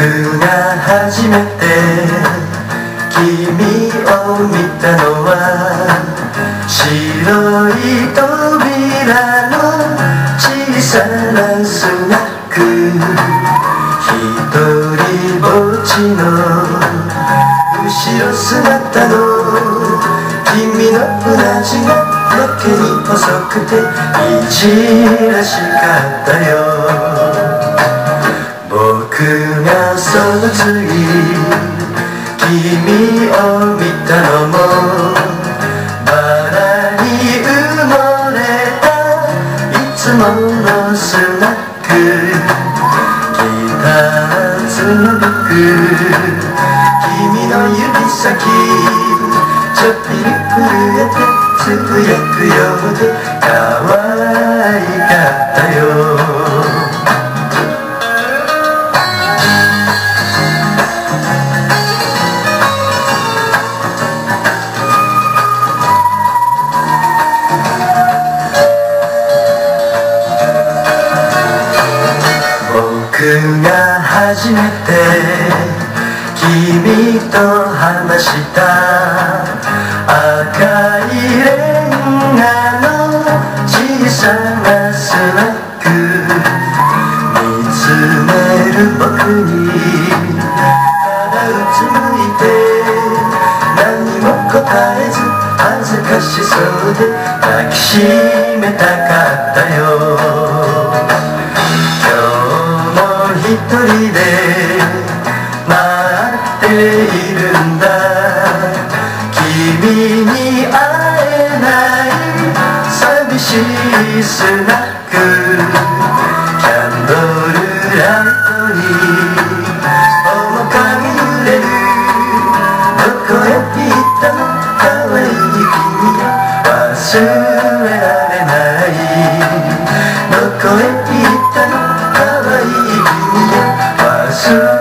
僕が初めて君を見たのは白い扉の小さなスナック一人ぼっちの後ろ姿の君のうなじがやけに細くていじらしかったよ僕がの次君を見たのもバラに埋もれたいつものスナック。ギターつの僕君の指先。ちょっぴり震えてつぶやくよが初めて君と話した赤い。レンガの小さなスナック見つめる僕にただうつむい。て何も答えず恥ずかしそうで抱きしめたかったよているんだ。君に会えない寂しいスナック。キャンドルライトに。面影揺れるどこへ行ったの？可愛い君忘れられない。どこへ行ったの？可愛い君忘れ